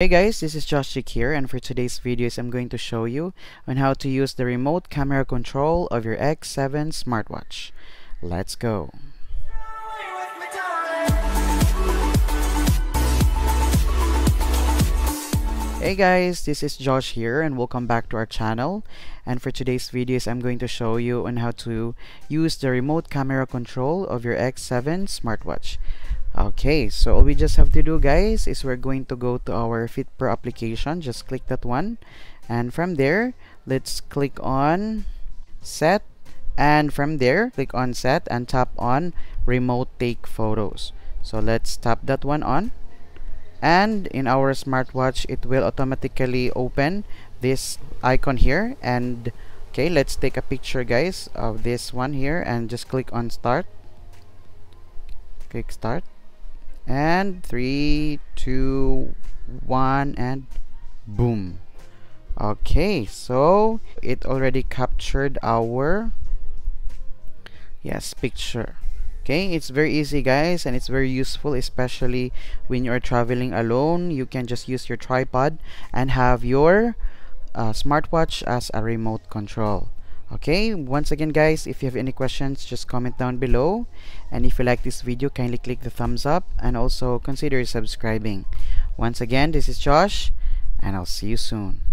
Hey guys, this is Josh Chick here and for today's videos I'm going to show you on how to use the remote camera control of your X7 smartwatch. Let's go! Hey guys, this is Josh here and welcome back to our channel and for today's videos I'm going to show you on how to use the remote camera control of your X7 smartwatch. Okay, so all we just have to do guys is we're going to go to our FitPro application. Just click that one. And from there, let's click on set. And from there, click on set and tap on remote take photos. So let's tap that one on. And in our smartwatch, it will automatically open this icon here. And okay, let's take a picture guys of this one here and just click on start. Click start and three two one and boom. Okay so it already captured our yes picture. Okay it's very easy guys and it's very useful especially when you're traveling alone. You can just use your tripod and have your uh, smartwatch as a remote control okay once again guys if you have any questions just comment down below. And if you like this video kindly click the thumbs up and also consider subscribing. Once again this is Josh and I'll see you soon